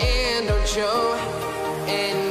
and don't show and